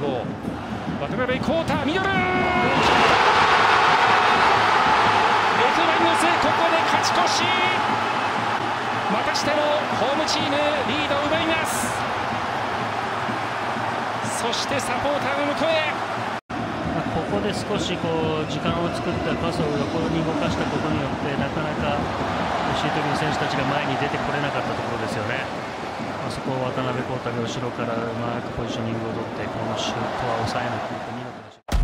号。渡辺浩太ミドル。レッドラインズここで勝ち越し。またしてもホームチームリードを奪います。そしてサポーターの向こうへ。ここで少しこう時間を作ったパスを横に動かしたことによってなかなかシートリの選手たちが前に出てこれなかったところ。そこを渡辺康太が後ろからうまくポジショニングを取ってこのシュートは抑えなくて見事でした。